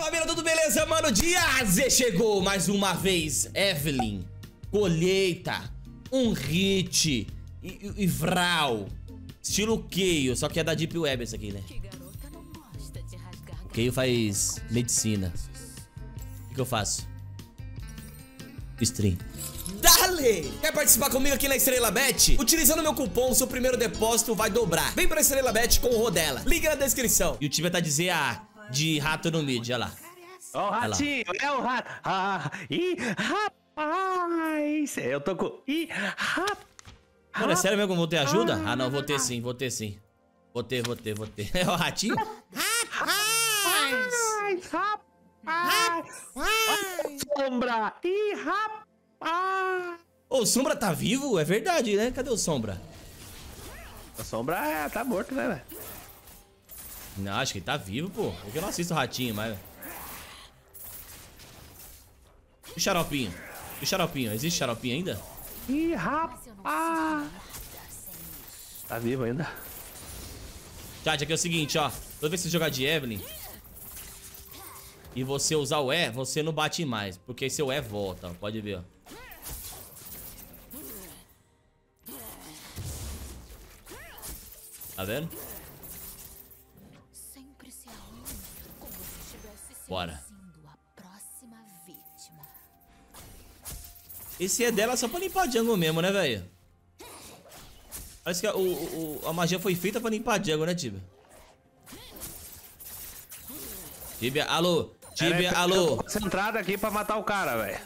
família, tudo beleza, mano? Diaz chegou mais uma vez. Evelyn, colheita, um hit e, e, e Vral. Estilo Keio, só que é da Deep Web esse aqui, né? O Keio faz medicina. O que, que eu faço? Stream. Dale! Quer participar comigo aqui na Estrela Bet? Utilizando meu cupom, seu primeiro depósito vai dobrar. Vem pra Estrela Bet com o Rodela. Link na descrição. E o time vai tá dizer a de rato no mid, olha lá. Ó o ratinho, é o rato. Ah, ih, rapaz. Eu tô com... Ih, rapaz. Mano, é sério mesmo que eu vou ter ajuda? Ah, não, vou ter sim, vou ter sim. Vou ter, vou ter, vou ter. É o ratinho? Rapaz, rapaz. Sombra. Ih, rapaz. Ô, o Sombra tá vivo? É verdade, né? Cadê o Sombra? A sombra é, tá morto, né, velho? Não, acho que ele tá vivo, pô. Porque eu não assisto o ratinho, mas... E o xaropinho? E o xaropinho? Existe xaropinho ainda? Ih, rapaz. Tá vivo ainda. Chat, aqui é o seguinte, ó. Toda vez que você jogar de Evelyn e você usar o E, você não bate mais. Porque seu E volta, ó. Pode ver, ó. Tá vendo? Bora. Esse é dela só pra limpar a jungle mesmo, né, velho? Parece que a, o, o, a magia foi feita pra limpar a jungle, né, Tibia? Tibia, alô? Tibia, alô? Concentrado aqui pra matar o cara, velho.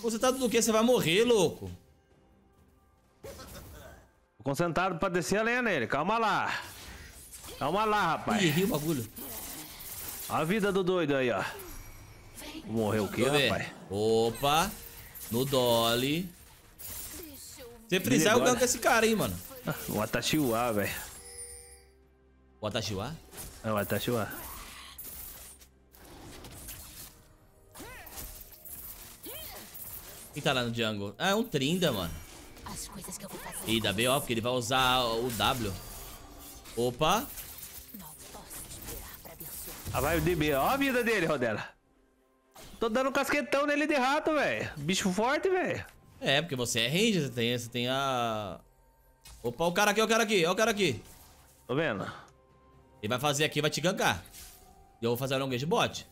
Concentrado no que? Você vai morrer, louco. Concentrado pra descer a lenha nele. Calma lá. Calma lá, rapaz. Ih, o bagulho. A vida do doido aí, ó. Morreu o quê, rapaz? Opa. No Dolly. Se frisar, eu ganho com esse cara aí, mano. O Atashiwa, velho. O Atashiwa? É o Atashiwa. Quem tá lá no jungle? Ah, é um Trinda, mano. Ih, dá B.O., porque ele vai usar o W. Opa. Ah, vai o DB. Ó a vida dele, Rodela. Tô dando casquetão nele de rato, velho. Bicho forte, velho. É, porque você é ranger, você tem, você tem a... Opa, o cara aqui, o cara aqui, o cara aqui. Tô vendo. Ele vai fazer aqui, vai te gankar. E eu vou fazer a de bot.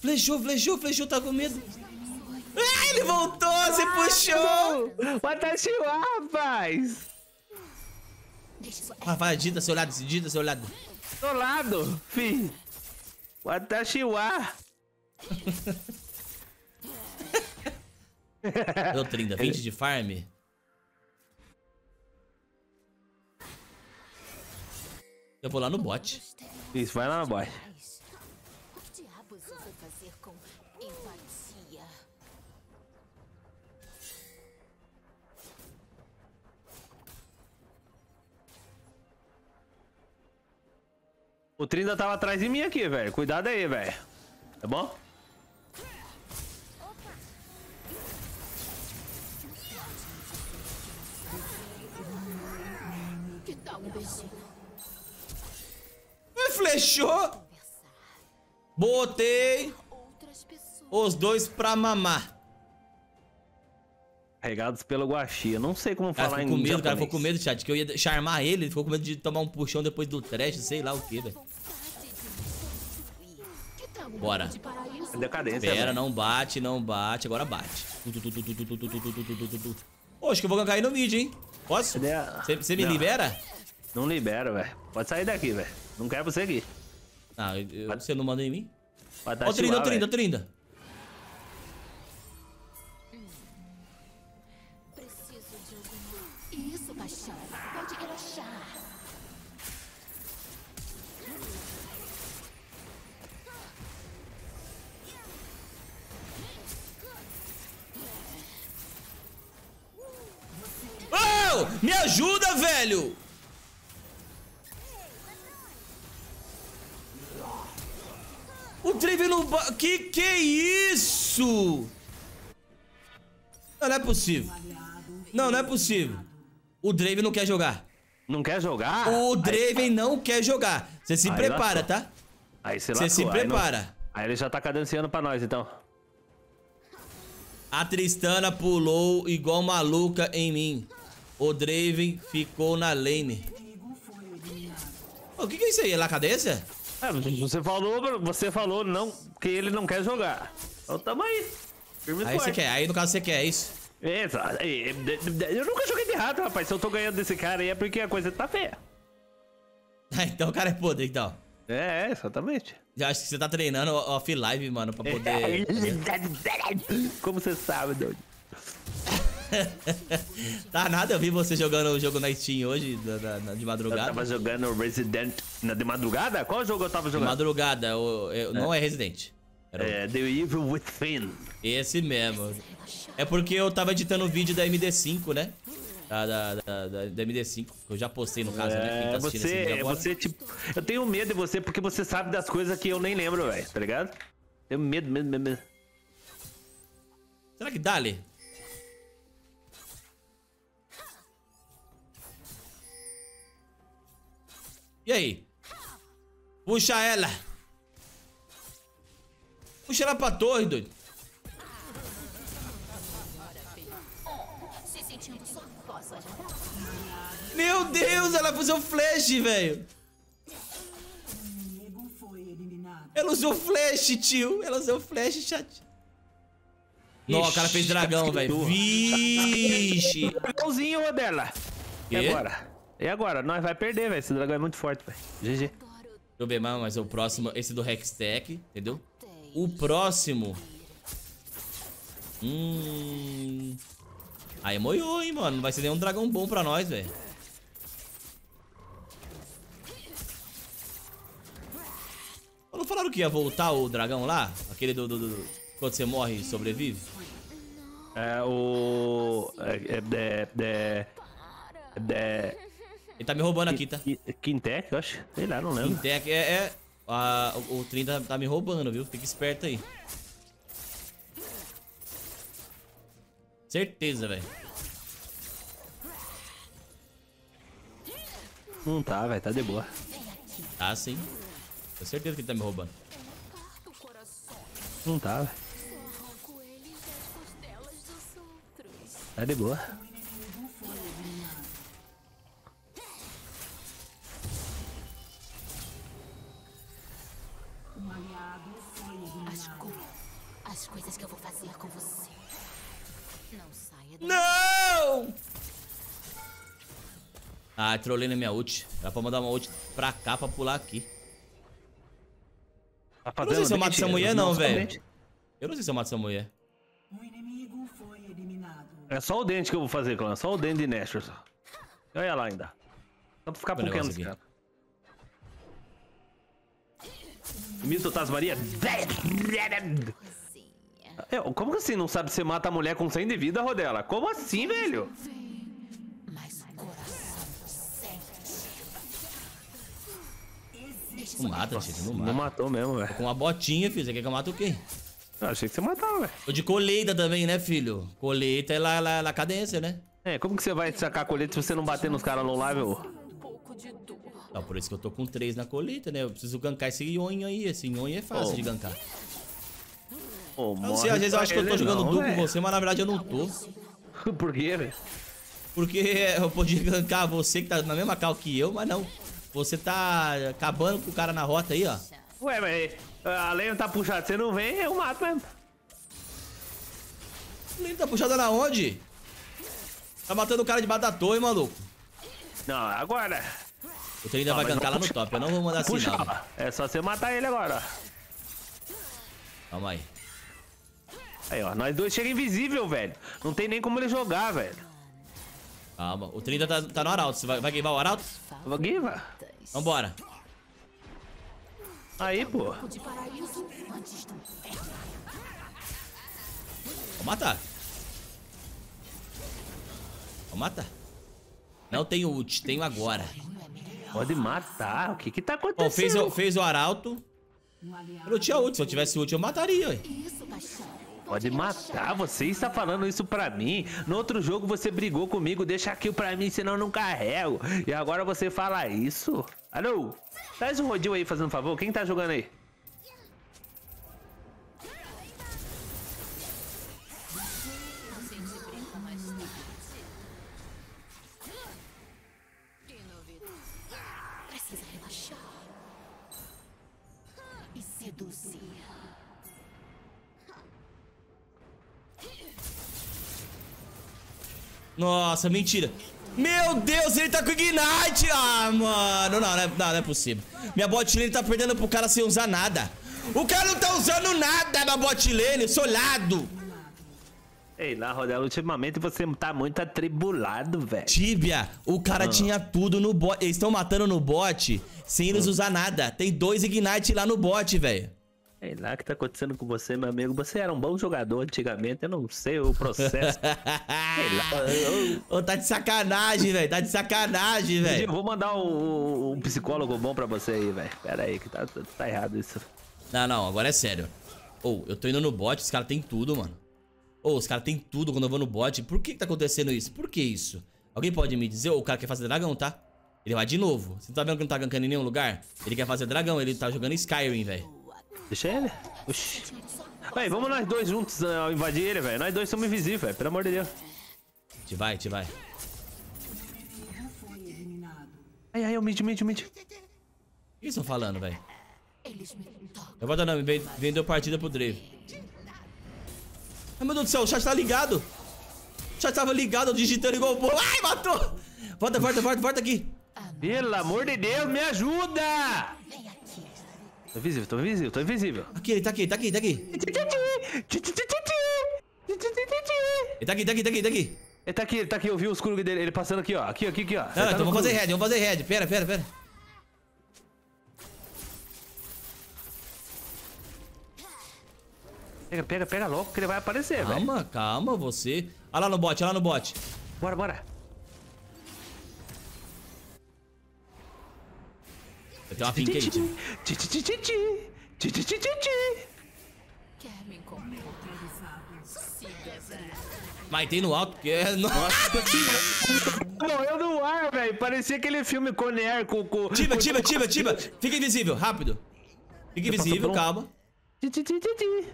Flechou, flechou, flechou, tá com medo. Ah, ele voltou, você puxou. Watashiwa, rapaz. Vai, dita seu lado, dita seu lado. Do lado, fi. Watashi-wa. Deu 30, 20 de farm. Eu vou lá no bot. Isso, vai lá no bot. O Trinda tava atrás de mim aqui, velho. Cuidado aí, velho. Tá bom? Flechou. Botei os dois pra mamar. Carregados pelo Guaxi. Eu não sei como cara, falar em com medo, cara ficou com medo, chat, que eu ia charmar ele. Ele ficou com medo de tomar um puxão depois do trash, sei lá o que, velho. Bora. Decadência. Espera, não bate, não bate. Agora bate. Oh, acho que eu vou cair no mid, hein? Posso? Você me libera? Não libera, velho. Pode sair daqui, velho. Não quero você aqui. Ah, você não manda em mim? Ó, oh, 30, 30, 30. Me ajuda, velho! O Drave no... Que que é isso? Não, não é possível. Não, não é possível. O Drave não quer jogar. Não quer jogar? O Draven não quer jogar. Você se Aí prepara, lascou. tá? Aí você Você se lascou, aí não- prepara. Aí ele já tá cadenciando pra nós, então. A Tristana pulou igual maluca em mim. O Draven ficou na lane. O que, que é isso aí? É lá cadência? É, você falou, você falou não, que ele não quer jogar. Então tamo aí. Firme Aí você quer, aí no caso você quer, é isso? É, é, é, Eu nunca joguei de rato, rapaz. Se eu tô ganhando desse cara aí é porque a coisa tá feia. Ah, então o cara é podre, então. É, exatamente. Já acho que você tá treinando off-live, mano, pra É. poder... Como você sabe, doido? tá nada, eu vi você jogando o jogo na Steam hoje, da- da- de Eu madrugada. tava jogando Resident na de madrugada? Qual jogo eu tava De jogando? madrugada, o- eu- não é Resident. Era É, The Evil Within. esse mesmo. É porque eu tava editando o vídeo da MD5, né? Da, da, da, da- da MD5, que eu já postei no caso, né? Quem É, tá assistindo esse você, vídeo agora. você, tipo, eu tenho medo de você porque você sabe das coisas que eu nem lembro, velho, tá ligado? Tenho medo, medo, medo, medo. Será que dá ali? E aí? Puxa ela! Puxa ela pra torre, doido. Meu Deus, ela usou flash, velho. Ela usou flash, tio. Ela usou flash, chat. Não, o cara fez dragão, velho. Vixe. Dragãozinho, Rodela. E agora? E agora? Nós vai perder, velho. Esse dragão é muito forte, velho. GG. Deixa eu ver, mas o próximo, esse do Hextech, entendeu? O próximo. Hum. Aí moiou, hein, mano. Não vai ser nenhum dragão bom pra nós, velho. Não falaram que ia voltar o dragão lá? Aquele do. do- do- quando você morre e sobrevive? É o. É. É. É. é, Ele tá me roubando aqui, tá? Quintec, eu acho. Sei lá, não lembro. Fintech é. é o, o 30 tá me roubando, viu? Fica esperto aí. Certeza, velho. Não tá, velho. Tá de boa. Tá sim. Tenho certeza que ele tá me roubando. Não tá, velho. Tá de boa. As coisas que eu vou fazer com você. Não saia daí. Não! Ah, trolei na minha ult. Era pra mandar uma ult pra cá pra pular aqui. Tá Eu não sei se eu mato essa mulher, não, velho. Eu não sei se eu mato essa mulher. Inimigo foi eliminado. É só o dente que eu vou fazer, clã. Só o dente de Nashor. só. Olha lá ainda. Só pra ficar Olha o pokendo negócio esse cara. Mito Tasmaria. Coisinha. É, como que assim não sabe se você mata a mulher com 100 de vida, Rodela? Como assim, velho? Não mata, gente. Não Não mata. matou mesmo, velho. Com uma botinha, filho. Você quer que eu mate o quê? Eu achei que você matava, velho. Tô de colheita também, né, filho? Colheita é lá, lá, lá cadência, né? É, como que você vai sacar colete se você não bater nos caras no live, ô? Não, por isso que eu tô com três na colheita, né? Eu preciso gankar esse Yonho aí. Esse Yonho é fácil Oh. de gankar. Não sei, às vezes eu acho que eu tô jogando duplo com você, mas na verdade eu não tô. Por quê, velho? Porque eu podia gankar você que tá na mesma cal que eu, mas não. Você tá acabando com o cara na rota aí, ó. Ué, mas a lane tá puxada, você não vem, eu mato mesmo. Ele tá puxada na onde? Tá matando o cara debaixo da torre, maluco. Não, agora. O trem ainda vai gankar lá no top. Eu não vou mandar Puxa, sinal. ó. é só você matar ele agora. Calma aí. Aí, ó, nós dois chega invisível, velho. Não tem nem como ele jogar, velho. Calma. O 30 tá, tá no arauto. Você vai, vai gamear o arauto? Giva. Vambora. Aí, pô. Vou matar. Vou matar. Não tenho ult, tenho agora. Pode matar. O que que tá Bom, acontecendo? fez, o- fez o arauto. Eu não tinha ult. Se eu tivesse ult, eu mataria. Isso, paixão. Pode matar, você está falando isso pra mim. No outro jogo você brigou comigo, deixa kill pra mim, senão eu não carrego. E agora você fala isso? Alô? Traz um rodil aí, fazendo um favor. Quem tá jogando aí? Nossa, mentira. Meu Deus, ele tá com Ignite! Ah, mano, não, não é, não, não é possível. Minha bot lane tá perdendo pro cara sem usar nada. O cara não tá usando nada na bot lane, solado. Ei, lá, Rodela, ultimamente você tá muito atribulado, velho. Tibia, o cara tinha tudo no bot. Eles estão matando no bot sem eles usar nada. Tem dois Ignite lá no bot, velho. Sei lá o que tá acontecendo com você, meu amigo. Você era um bom jogador antigamente, eu não sei o processo. Sei lá. Ô, tá de sacanagem, velho. Tá de sacanagem, velho. Vou mandar um, um psicólogo bom pra você aí, velho. Pera aí, que tá, tá errado isso. Não, não, agora é sério. Ô, eu tô indo no bot, os caras tem tudo, mano. Ô, os caras tem tudo quando eu vou no bot. Por que que tá acontecendo isso? Por que isso? Alguém pode me dizer? Ô, o cara quer fazer dragão, tá? Ele vai de novo. Você não tá vendo que não tá gankando em nenhum lugar? Ele quer fazer dragão, ele tá jogando Skyrim, velho. Deixa ele. Oxi. Aí, vamos nós dois juntos uh, invadir ele, velho. Nós dois somos invisíveis, velho. Pelo amor de Deus. Te vai, te vai. Ai, ai, o mid, mid, mid. O que eles estão falando, velho? Eu vou dar ven- vendeu partida pro Drave. Ai, meu Deus do céu, o chat tá ligado. O chat tava ligado, digitando igual o bolo. Ai, matou! Volta, volta, volta, volta aqui. Pelo amor de Deus, me ajuda! Tô invisível, tô invisível, tô invisível. Aqui, ele tá aqui, tá aqui, tá aqui. Ele tá aqui, tá aqui, tá aqui, tá aqui. Ele tá aqui, ele tá aqui, eu vi o escuro dele, ele passando aqui, ó. Aqui, aqui, aqui, ó. Não, não, então vamos fazer head, vamos fazer head. Pera, pera, pera. Pega, pega, pega logo que ele vai aparecer, velho. Calma, calma, você. Olha lá no bot, olha lá no bot. Bora, bora. Eu tenho uma pink aí, tio. Ti, ti, ti, ti, ti. Ti, ti, ti, ti, ti. Quer me encontrar? Mas tem no alto, porque é. Nossa. Morreu no ar, velho. Parecia aquele filme Conair com... com... Tiba, tiba, tiba, tiba. Fica invisível, rápido. Fica invisível, um- calma. Ti, ti, ti, ti, ti.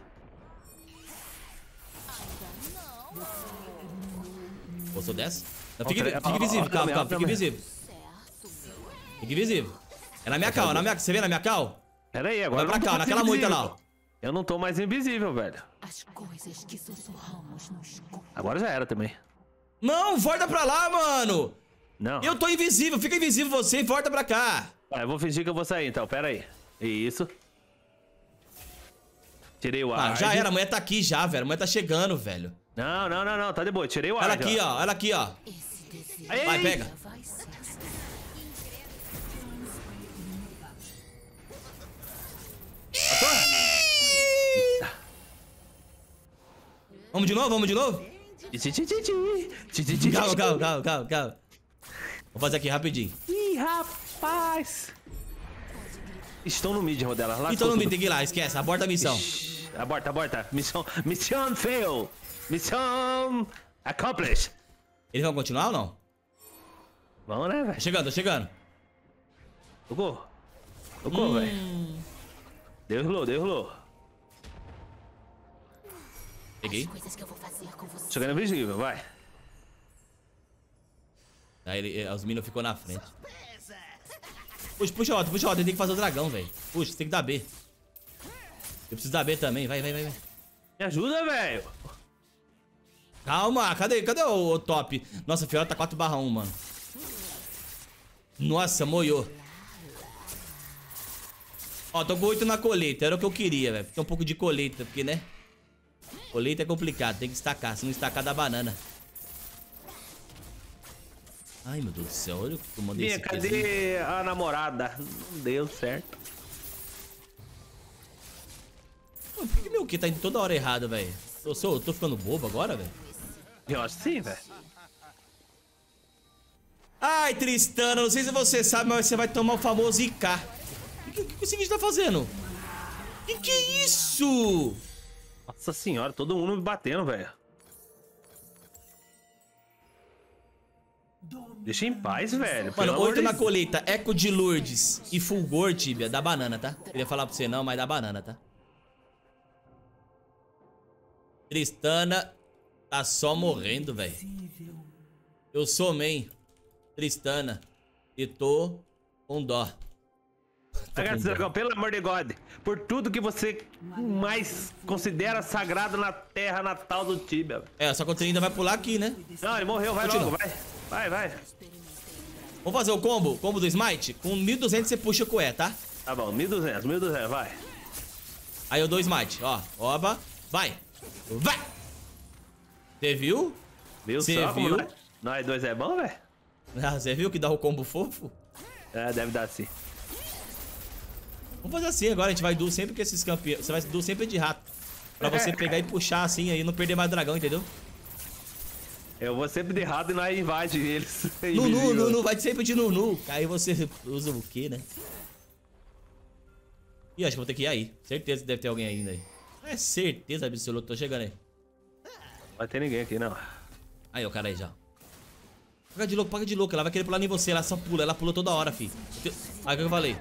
Gostou dessa? Não, fica, invisível, calma, calma, fica invisível. Fica invisível. É na minha cal, é na minha Você vê na minha cal? Pera aí, agora Vai pra cá, naquela moita lá, ó. Eu não tô mais invisível, velho. As coisas que sussurramos no escuro. Agora já era também. Não, volta pra lá, mano. Não. Eu tô invisível, fica invisível você e volta pra cá. Ah, eu vou fingir que eu vou sair então, pera aí. Isso. Tirei o Ah, ar. já era, a mulher tá aqui já, velho. A mulher tá chegando, velho. Não, não, não, não, tá de boa. Tirei o ar. Olha aqui, já. ó, olha aqui, ó. Esse desejo Aí, Vai, pega. Vamos de novo, vamos de novo? Calma, calma, calma, calma, calma. Vou fazer aqui rapidinho. Ih, rapaz. Estão no mid, Rodela. Lá Então não me tem que ir lá, esquece, aborta a missão. Aborta, aborta. Missão, missão fail. Missão accomplished. Eles vão continuar ou não? Vamos, né, Tô velho? chegando, tô chegando. Tocou. Tocou, velho. Deus rolou, Deus rolou. Peguei. Chegando invisível, vai. Aí ele, eh, os minions ficou na frente. Puxa, puxa a outra, puxa a outra. Ele tem que fazer o dragão, velho. Puxa, tem que dar B. Eu preciso dar B também. Vai, vai, vai, vai. Me ajuda, velho. Calma, cadê, cadê o, o top? Nossa, a Fiora tá 4 barra 1, mano. Nossa, moiou. Ó, tô com 8 na colheita. Era o que eu queria, velho. Tem um pouco de colheita, porque, né? Colheita é complicado, tem que estacar. Se não estacar, dá banana. Ai, meu Deus do céu. Olha o que eu mandei Minha, esse pezinho. cadê a namorada? Não deu certo. Por que meu Q tá indo toda hora errado, velho? Eu eu tô ficando bobo agora, velho? Eu acho que sim, velho. Ai, Tristana, não sei se você sabe, mas você vai tomar o famoso IK. O que, que, que o seguinte tá fazendo? Que que é isso? Nossa senhora, todo mundo me batendo, velho. Deixa em paz, velho. Mano, amor 8 de na colheita, Eco de Lourdes e Fulgor, Tibia, dá banana, tá? Queria falar pra você não, mas dá banana, tá? Tristana tá só morrendo, velho. Eu sou main. Tristana. E tô com dó. Dragão, pelo amor de God, por tudo que você mais considera sagrado na terra natal do Tibia. É, só que o ainda vai pular aqui, né? Não, ele morreu, vai Continua. logo, vai. Vai, vai. Vamos fazer o combo? Combo do Smite? Com 1.200 você puxa com E, tá? Tá bom, 1200, 1200, vai. Aí eu dou smite, ó. Oba, vai. Vai! Você viu? Viu Cê só como viu? nós, nós dois é bom, velho? Ah, você viu que dá o combo fofo? É, deve dar sim. Vamos fazer assim agora, a gente vai duo sempre com esses campeões. Você vai duo sempre de rato. Pra você pegar e puxar assim aí, não perder mais dragão, entendeu? Eu vou sempre de errado e nós invade eles. Nunu. Nunu, vai sempre de Nunu. Aí você usa o quê, né? Ih, acho que vou ter que ir aí. Certeza que deve ter alguém ainda aí. É certeza absoluta, tô chegando aí. Não vai ter ninguém aqui, não. Aí, o cara aí já. Paga de louco, paga de louco. Ela vai querer pular em você, ela só pula. Ela pula toda hora, fi. Aí o que eu falei?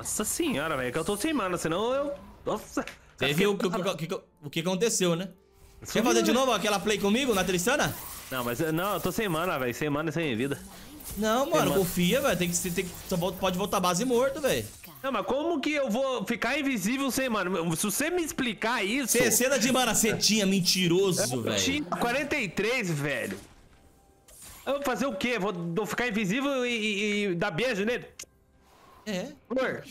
Nossa senhora, velho, que eu tô sem mana, senão eu... Nossa. Você viu o que, o que- o que- aconteceu, né? Quer fazer de novo aquela play comigo na Tristana? Não, mas não, eu tô sem mana, velho. Sem mana e sem vida. Não, mano, mano. confia, velho. Tem que, você tem que, só pode voltar base morto, velho. Não, mas como que eu vou ficar invisível sem mana? Se você me explicar isso... Você cena de manacetinha, mentiroso, Eu velho. tinha 43, velho. Eu vou fazer o quê? Vou, vou ficar invisível e, e- e dar beijo nele? É, Amor,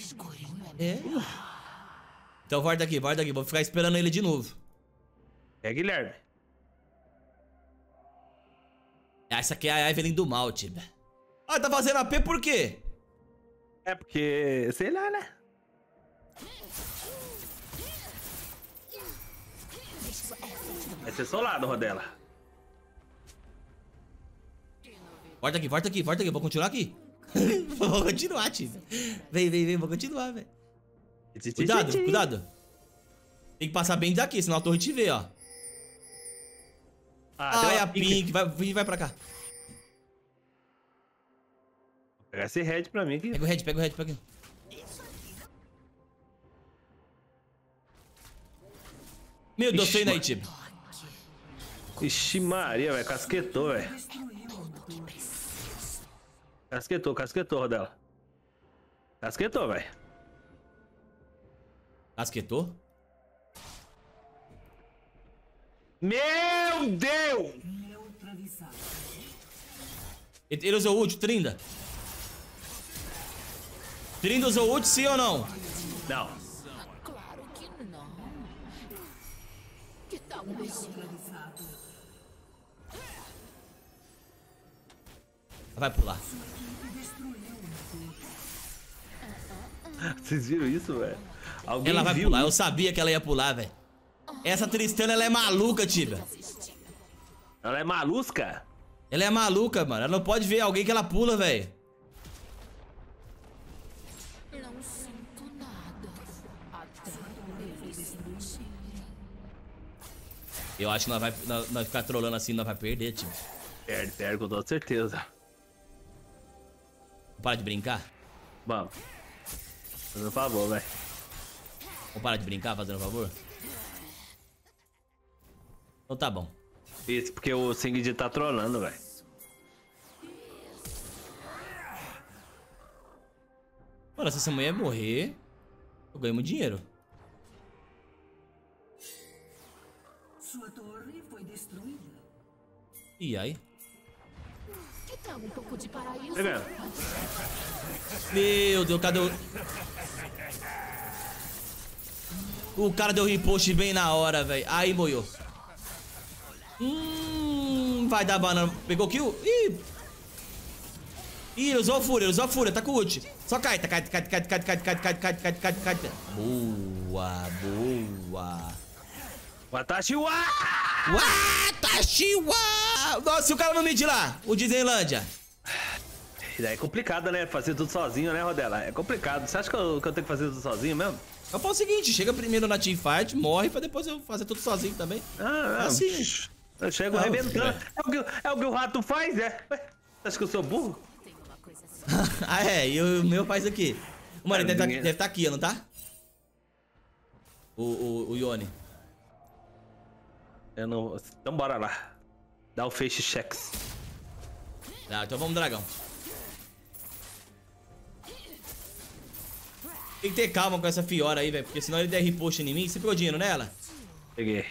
é. Então volta aqui, volta aqui. Vou ficar esperando ele de novo. é Guilherme. Essa aqui é a Evelyn do mal, time. Ah, tá fazendo AP por quê? É porque, sei lá, né? Vai ser solado, Rodela. Volta aqui, volta aqui, volta aqui. Vou continuar aqui. vou continuar, time. Vem, vem, vem. Vou continuar, velho. Cuidado, cuidado. Tem que passar bem daqui, senão a torre te vê, ó. Ah, deu Ai, uma a pica. Pink. Vai, vai vai pra cá. Pegar esse red pra mim aqui. Pega o red, pega o red, pega. Meu Deus, treina aí, time. Ixi Maria, velho. Casquetou, velho. Casquetou, casquetou, Rodela. Casquetou, velho. Casquetou? Meu Deus! Neutralizado. Ele ele usou ult, Trinda? Trinda usou ult, sim ou não? Não. Claro que não. Que tal um beijinho? Vai pular. Vocês viram isso, velho? Alguém Ela vai viu pular, eu sabia que ela ia pular, velho. Essa Tristana, ela é maluca, Tibia. Ela é malusca? Ela é maluca, mano. Ela não pode ver alguém que ela pula, velho. Eu acho que nós vai, nós, nós ficar trolando assim, nós vai perder, Tibia. Perde, perde com toda certeza. Para de brincar. Vamos. Fazendo um favor, velho. Vamos parar de brincar, fazendo um favor? Então tá bom. Isso, porque o Singed tá trolando, velho. Mano, se essa mulher morrer, eu ganho muito dinheiro. Sua torre foi destruída. E aí? Que tal um pouco de paraíso? Pegando. Meu Deus, cadê o... O cara deu repost bem na hora, velho. Aí, moiou. Hum, vai dar banana. Pegou kill? Ih. Ih, usou a fúria, usou a fúria, tá com ult. Só cai, tá cai, cai, cai, cai, cai, cai, cai, cai, cai, cai, cai. Boa, boa. Watashi wa! Watashi wa! Nossa, e o cara no mid lá, o Disneylândia. daí é complicado, né? Fazer tudo sozinho, né, Rodela? É complicado. Você acha que eu, que eu tenho que fazer tudo sozinho mesmo? Eu falo o seguinte, chega primeiro na teamfight, morre, pra depois eu fazer tudo sozinho também. Ah, Assim. psh, Eu chego Não, arrebentando. velho. É o, que, é o que o rato faz, é? Você acha que eu sou burro? Ah, é, e o meu faz aqui. Mano, ele É, deve estar tá aqui, ó, não tá? O, o, o Yone. Eu não. Então bora lá. Dá o feixe checks. Tá, então vamos, dragão. Tem que ter calma com essa Fiora aí, velho, porque senão ele der repost em mim. Você pegou dinheiro nela? Peguei.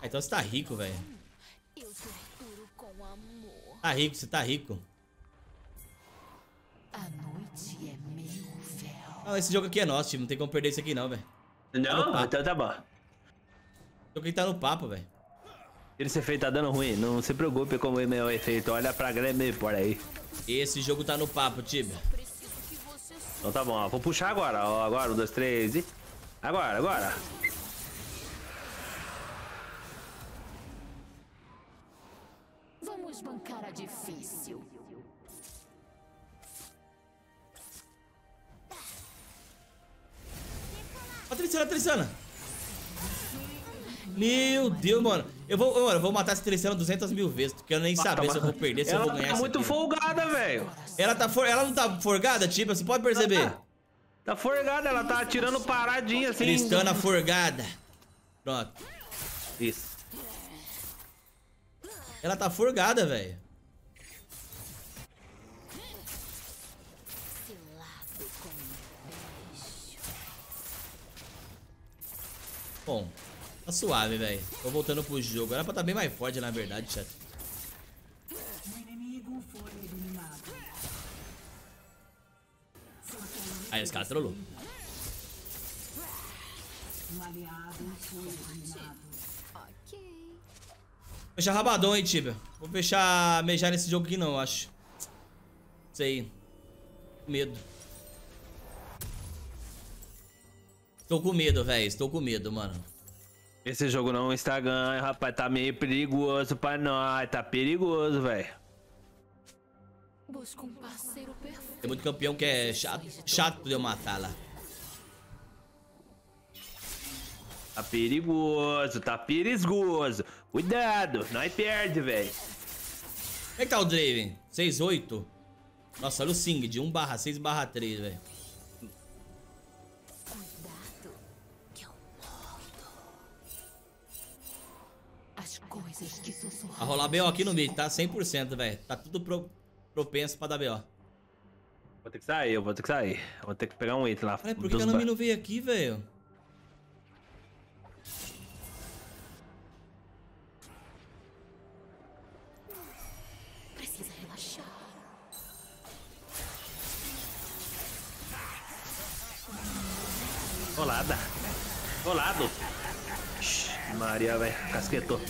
Ah, então você tá rico, velho. Tá rico, você tá rico. A noite é meu véu. Não, esse jogo aqui é nosso, time. Não tem como perder isso aqui não, velho. Não? papo. Então tá bom. O jogo aqui tá no papo, velho. Esse efeito tá dando ruim. Não se preocupe com o meu efeito. Olha pra grande por aí. Esse jogo tá no papo, Tibia. Então tá bom, ó. Vou puxar agora. Ó, agora, um, dois, três e. Agora, agora. Vamos bancar a difícil. Ó, Tristana. Meu Deus, mano. Eu vou, mano, eu vou matar essa Tristana 200 mil vezes. Porque eu nem saber se eu vou perder, se eu Ela vou ganhar tá isso muito aqui. folgada, velho. Ela, tá for... ela não tá forgada, Tibia? Você pode perceber? Tá folgada, ela tá atirando paradinha assim. Tristana forgada. Pronto. Isso. Ela tá forgada, velho. Bom, tá suave, velho. Tô voltando pro jogo. Era pra tá bem mais forte, na verdade, chat. Aí, os caras trollou. Fechar rabadão, hein, Tibia. Vou fechar mejar nesse jogo aqui não, eu acho. Sei. Medo. Tô com medo, velho. Estou com medo, mano. Esse jogo não está ganho, rapaz. Tá meio perigoso pra nós. Tá perigoso, velho. Um. Tem muito campeão que é chato, chato de eu matar lá. Tá perigoso, tá perigoso. Cuidado, nós perde, velho. Como é que tá o Draven? 6-8? Nossa, olha o Sing de 1 barra 6 barra 3, velho. A rolar BO aqui no mid, tá? 100%, velho. Tá tudo pro- propenso pra dar BO. Vou ter que sair, eu vou ter que sair. Vou ter que pegar um item lá. Cara, por que, a Nami não veio aqui, velho? Precisa relaxar. Rolada. Rolado. Maria, velho. Casquetou.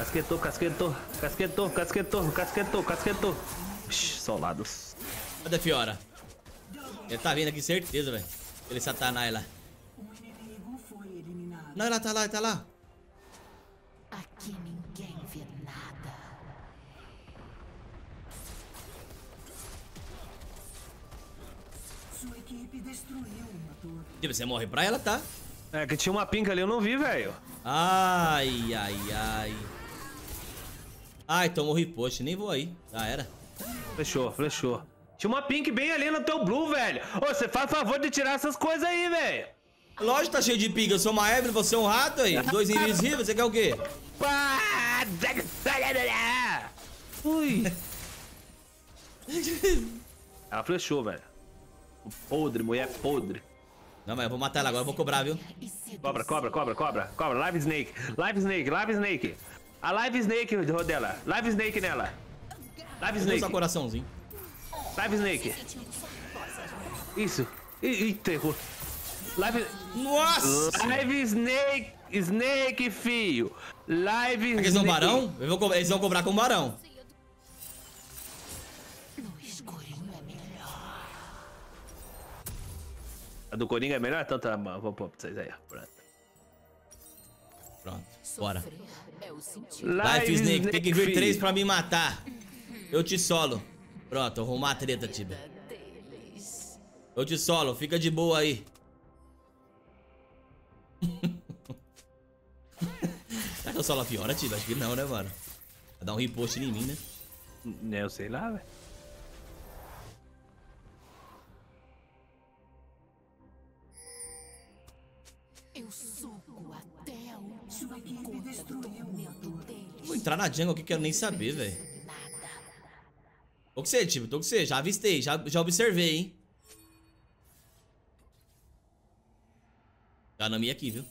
Casquetou, casquetou. Casquetou, casquetou, casquetou, casquetou. Solados. Cadê a Fiora? Ele tá vindo aqui, certeza, velho. Ele satanás lá. Não, ela tá lá, tá lá. Aqui ninguém vê nada. Sua equipe destruiu uma torre. Tipo, você morre pra ela, tá? É que tinha uma pinca ali, eu não vi, velho. Ai, ai, ai. Ai, tomou riposte. Nem vou aí. Já era. Flechou, flechou. Tinha uma pink bem ali no teu blue, velho. Ô, você faz favor de tirar essas coisas aí, velho. Lógico tá cheio de piga. Eu sou uma Evelyn, você é um rato aí. Dois invisíveis, você quer o quê? Ui. Ela flechou, velho. Podre, mulher podre. Não, mas eu vou matar ela agora, eu vou cobrar, viu? Cobra, cobra, cobra, cobra, cobra. Live Snake, Live Snake, Live Snake. A Live Snake, Rodela. Live Snake nela. Live Snake, coraçãozinho. Live Snake. Isso. Eita, errou. Live... Nossa! Live Snake, Snake, filho. Live Eles são Snake. barão? Eles vão cobrar com barão. A do Coringa é melhor? Então tá, pôr pra vocês aí, ó. Pronto. Pronto, bora. É sentido. Life Snake, tem que vir três pra me matar. Eu te solo. Pronto, arrumar a treta, Tibia. Deles. Eu te solo, fica de boa aí. Será que eu solo a Fiora, Tibia? Acho que não, né, mano? Vai dar um repost em mim, né? Eu sei lá, velho. Eu sugo Vou entrar na jungle aqui, quero nem saber, velho. Tô com você, Tibia, tô com você. Já avistei, já, já observei, hein? Já Nami aqui, viu?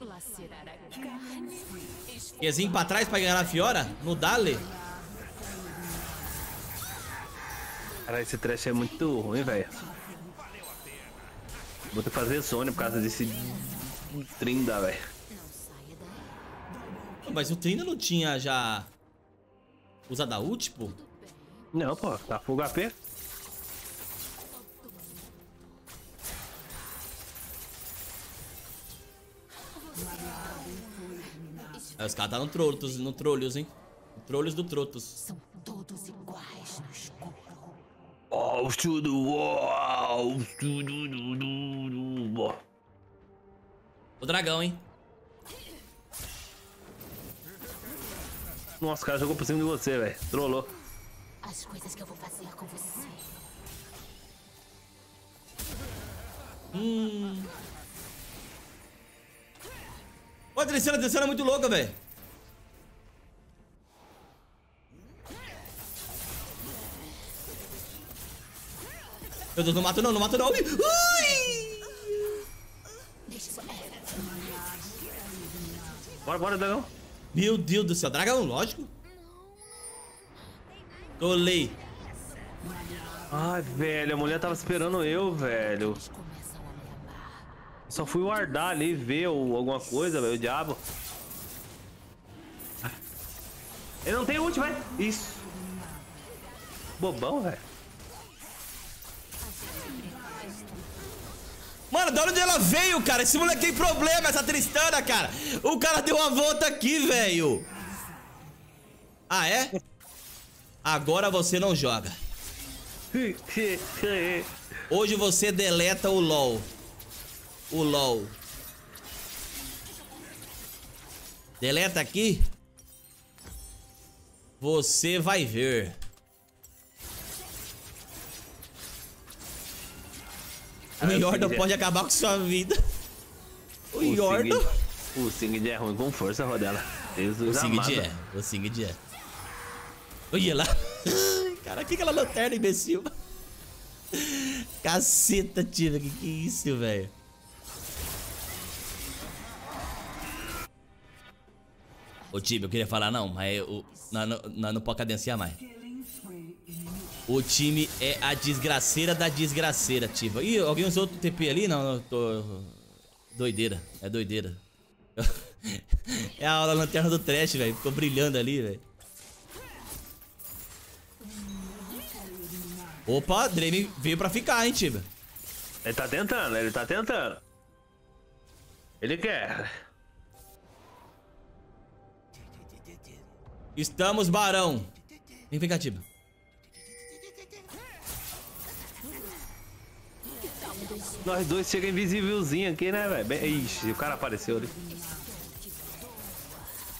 Lacerar a. Quezinho pra trás pra ganhar a Fiora? No Dale? Cara, esse trash é muito ruim, velho. Vou ter que fazer Sônia por causa desse trinda, velho. Daí. Mas o Trina não tinha já... Usado a ult, pô? Não, pô, tá full HP. Aí os caras tá no Trotos, no Trolhos, hein? Trolhos do Trotos. Oh, tudo, oh, tudo, du, du, du, oh. O dragão, hein? Nossa, o cara jogou por cima de você, velho. Trollou. As coisas que eu vou fazer com você. Pô, a terceira, a terceira é muito louca, velho. Meu Deus, não mato não, não mato não. Ui! Bora, bora, dragão. Meu Deus do céu, dragão, lógico. Tolei. Ai, velho, a mulher tava esperando eu, velho. Só fui guardar ali, ver o- alguma coisa, velho, o diabo. Ele não tem ult, vai. Isso. Bobão, velho. Mano, de onde ela veio, cara? Esse moleque tem problema, essa Tristana, cara. O cara deu uma volta aqui, velho. Ah, é? Agora você não joga. Hoje você deleta o LOL. O LOL. Deleta aqui. Você vai ver. O Ah, eu Yordle pode acabar com sua vida. O O Yordle. Singed- O Singed é ruim com força, Rodela. Jesus O Singed amado. é. O Singed é. Olha lá. Cara, que aquela lanterna, imbecil. Caceta, tia. Que que é isso, velho? Ô, Tibia, eu queria falar não, mas o, nós, não- nós não pode cadenciar mais. O time é a desgraceira da desgraceira, Tibia. Ih, alguém usou outro TP ali? Não, não, tô... Doideira, é doideira. é a aula lanterna do trash, velho. Ficou brilhando ali, velho. Opa, Drake veio pra ficar, hein, Tibia. Ele tá tentando, ele tá tentando. Ele quer. Estamos, Barão. Vem, vem cá, Tibia. Nós dois chega invisívelzinho aqui, né, velho? Ixi, o cara apareceu ali.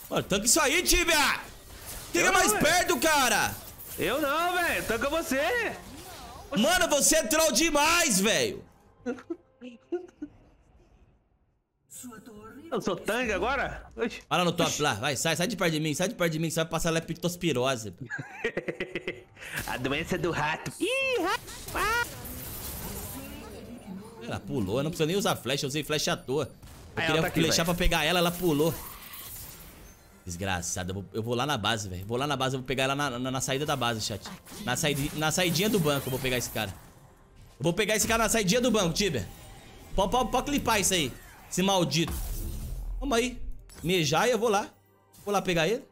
Mano, tanca isso aí, Tibia! Fica mais velho. perto, cara! Eu não, velho. Tanca você. Mano, você é troll demais, velho! Eu sou tanque agora? Oxi. Lá no top lá, vai, sai, sai de perto de mim, sai de perto de mim, você vai passar leptospirose. A doença do rato. Ih, rato. Ela pulou, eu não precisa nem usar flecha, eu usei flecha à toa. Eu Aí, queria tá aqui, flechar pra pegar ela, ela pulou. Desgraçada, eu vou, eu vou lá na base, velho. Vou lá na base, eu vou pegar ela na, na, na saída da base, chat. Na, saída, na saidinha do banco eu vou pegar esse cara. Eu vou pegar esse cara na saidinha do banco, Tibia. Pode, pode, pode clipar isso aí, esse maldito. Vamos aí. Mejar e eu vou lá. Vou lá pegar ele.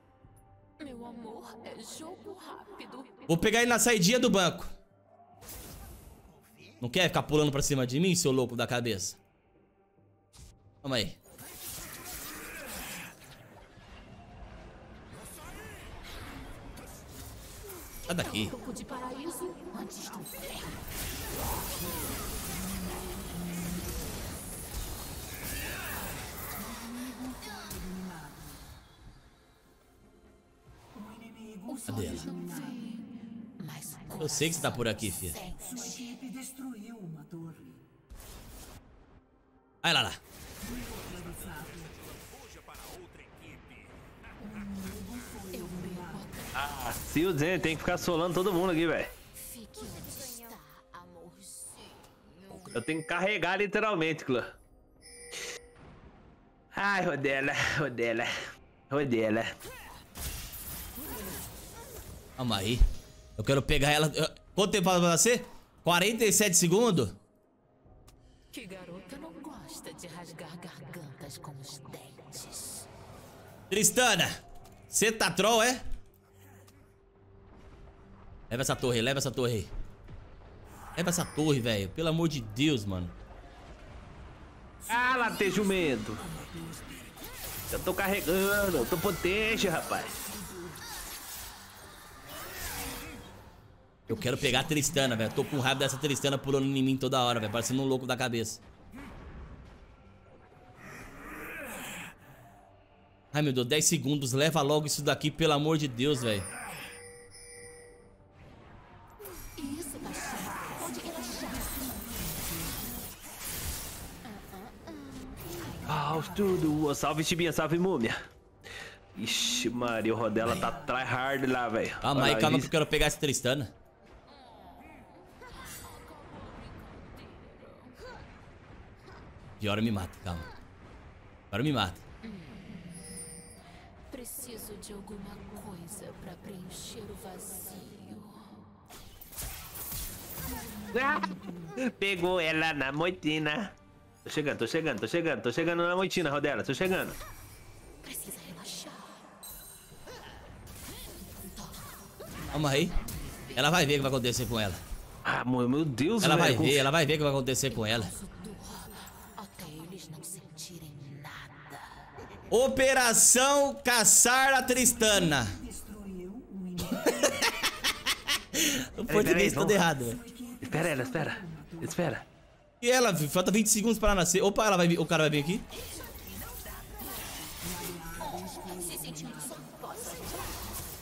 Meu amor, é jogo rápido. Vou pegar ele na saidinha do banco. Não quer ficar pulando pra cima de mim, seu louco da cabeça? Calma aí. Sai daqui. Um Cadê ela? Eu sei que você tá por aqui, filha. Vai lá, lá. Ah, se o Zen tem que ficar solando todo mundo aqui, velho. Eu tenho que carregar literalmente, Clã. Ai, Rodela, Rodela, Rodela. Calma aí. Eu quero pegar ela. eu- Quanto tempo falta pra nascer? 47 segundos? Que garota não gosta de rasgar gargantas com os dentes. Tristana, você tá troll, é? Leva essa torre, leva essa torre. Leva essa torre, velho. Pelo amor de Deus, mano. Ah, latejo jumento. Eu tô carregando, eu tô potente, rapaz. Eu quero pegar a Tristana, velho. Tô com raiva dessa Tristana pulando em mim toda hora, velho. Parecendo um louco da cabeça. Ai, meu Deus, 10 segundos. Leva logo isso daqui, pelo amor de Deus, velho. Isso, baixinho. Pode relaxar. Aos tudo, salve Tibinha, salve múmia. Ixi, Maria, o Rodela tá tryhard lá, velho. Calma aí, calma que eu quero pegar essa Tristana. Pior me mata, calma. Agora me mata. Preciso de alguma coisa pra preencher o vazio. Ah, Pegou ela na moitina. Tô chegando, tô chegando, tô chegando, tô chegando na moitina, Rodela, tô chegando. Precisa relaxar. Calma aí. Ela vai ver o que vai acontecer com ela. Ah, meu meu Deus, Ela vai velho, ver, ela vai ver o que vai acontecer com ela. Operação Caçar a Tristana. O português todo errado, velho. Espera ela, espera. Espera. E ela, falta 20 segundos pra ela nascer. Opa, ela vai vir, o cara vai vir aqui.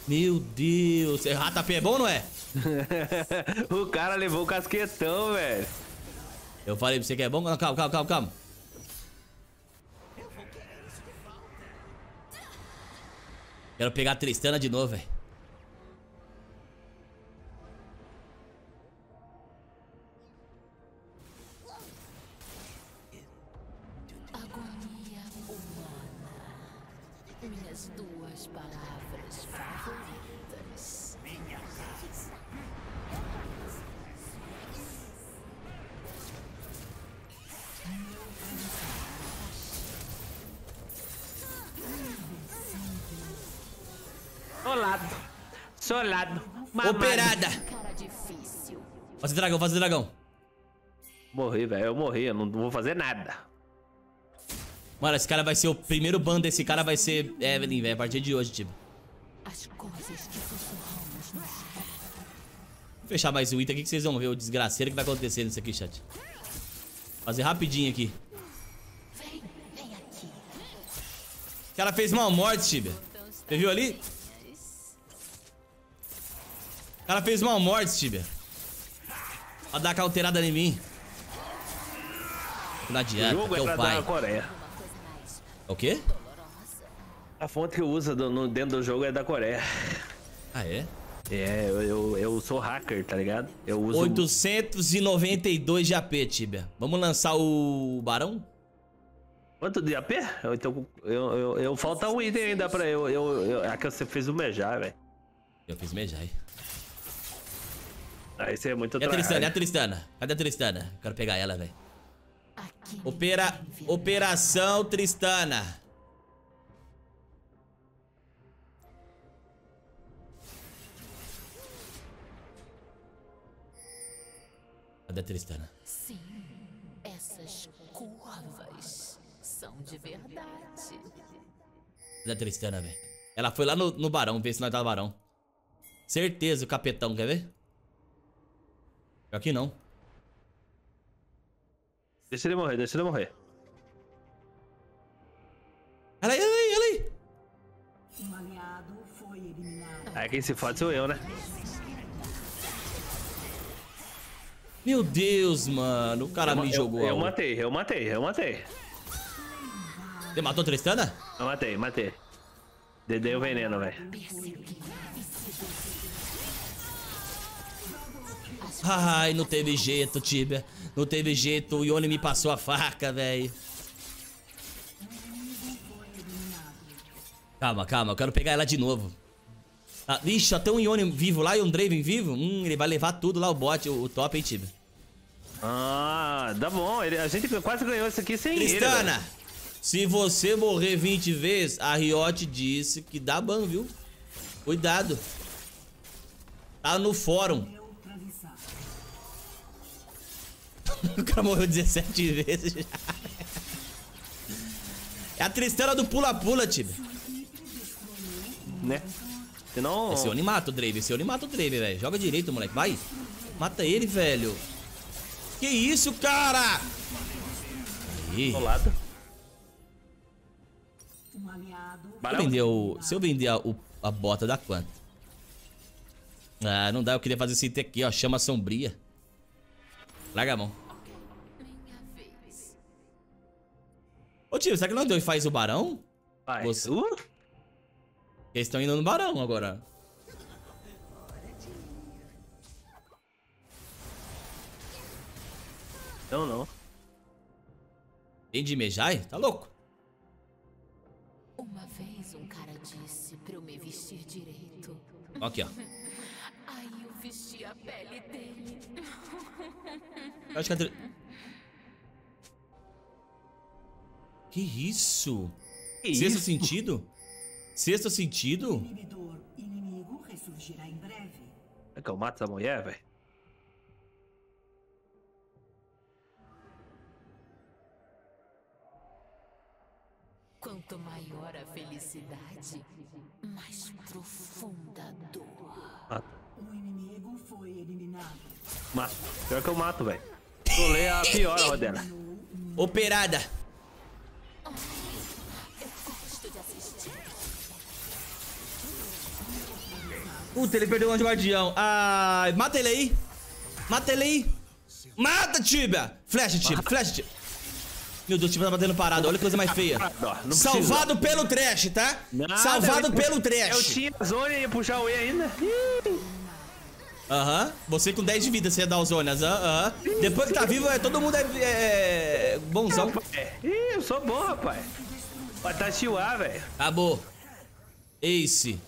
Meu Deus. É ratapé é bom, não é? o cara levou o casquetão, velho. Eu falei pra você que é bom. Não, calma, calma, calma, calma. Quero pegar a Tristana de novo, velho. Faça dragão. Morri, velho. Eu morri, eu não vou fazer nada. Mano, esse cara vai ser o primeiro ban desse cara vai ser Evelyn, velho, a partir de hoje, tipo. As coisas que sussurramos no escuro. Vou fechar mais um item aqui que vocês vão ver o desgraceiro que vai acontecer nisso aqui, chat. Fazer rapidinho aqui. Vem, vem aqui. O cara fez mal morte, Tibia. Você viu ali? O cara fez mal morte, Tibia. Pra dar cauteirada em mim. Não O adianta, jogo que é é pra o dar pai. Coreia. É o quê? A fonte que usa do- no- dentro do jogo é da Coreia. Ah, é? É, eu, eu, eu sou hacker, tá ligado? Eu uso. 892 de AP, Tibia. Vamos lançar o Barão? Quanto de AP? Eu, então, eu, eu, eu- falta um item ainda pra eu. eu, eu é que você fez o mejar, velho. Eu fiz Mejai. Aí você é muito E a Tristana, e a. Tristana? Cadê a Tristana? Quero pegar ela, velho. Opera... Operação Tristana. Cadê a Tristana? Sim, essas curvas são de verdade. Da Tristana, velho. Ela foi lá no, no Barão, ver se nós tá no Barão. Certeza, o capetão, quer ver? Que não. Deixa ele morrer, deixa ele morrer. Olha aí, olha aí, olha aí. Um aliado foi eliminado. Aí quem se fode sou eu, né? Meu Deus, mano. O cara eu, me eu- jogou. Eu, a- matei, eu matei, eu matei. Você matou a Tristana? Eu matei, matei. Dedei o veneno, velho. Ai, não teve jeito, Tibia. Não teve jeito. O Yone me passou a faca, velho. Calma, calma. Eu quero pegar ela de novo. Ah, vixe, só tem um Yone vivo lá e um Draven vivo. Hum, ele vai levar tudo lá, o bot, o, o top, hein, Tibia. Ah, tá bom. Ele- a gente quase ganhou isso aqui sem ele. Tristana, velho. se você morrer 20 vezes, a Riot disse que dá ban, viu? Cuidado. Tá no fórum. O cara morreu 17 vezes já. É a Tristana do pula-pula, Tibia. Né? Senão. Esse Oni mata o Drave, esse Oni mata o Drave, velho. Joga direito, moleque. Vai. Mata ele, velho. Que isso, cara? Aí. do lado. Aliado Se eu vender, o, se eu vender a, o- a bota, dá quanto? Ah, não dá. Eu queria fazer esse item aqui, ó. Chama sombria. Larga a mão. Ô, tio, será que nós dois faz o barão? Vai. Você- Uh, Eles estão indo no barão agora. não, não. Tem de Mejai? Tá louco? Uma vez um cara disse pra eu me vestir direito. Aqui, ó. Aí eu vesti a pele dele. Eu acho que a Que isso? Que Sexto isso? sentido? Sexto sentido? inibidor inimigo ressurgirá em breve. É que eu mato essa mulher, velho? Quanto maior a felicidade, mais profunda a dor. Mato. O inimigo foi eliminado. Mato. Pior que eu mato, velho. Trolei a pior, Rodela. Operada. Puta, ele perdeu o anjo guardião. Ai, mata ele aí. Mata ele aí. Mata, Tibia. Flash, Tibia. Flash, Tibia. Meu Deus, o Tibia tá batendo parado. Olha que coisa mais feia. Não precisa. Salvado pelo trash, tá? Nada, Salvado eu- pelo Eu trash. tinha a zona e ia puxar o E ainda. Aham. Você com 10 de vida, você ia dar os zonas. Aham. Depois que tá vivo, é, todo mundo é, é bonzão. rapaz. Ih, eu sou bom, rapaz. Vai tá chiuar, velho. Acabou. Ace.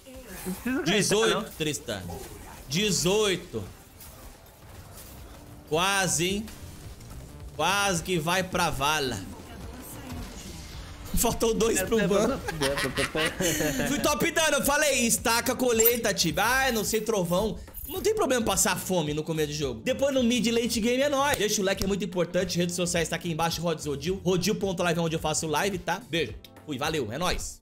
Não precisa gritar, 18, não. Tristan. 18. Quase, hein? Quase que vai pra vala. Faltou dois pro ban. Fui top dano, eu falei, estaca colheita, Tiba. Ai, não sei, trovão. Não tem problema passar fome no começo do jogo. Depois no mid late game é nóis. Deixa o like, é muito importante. Redes sociais tá aqui embaixo, Rods Rodil. Rodil.live é onde eu faço live, tá? Beijo. Fui, valeu, é nóis.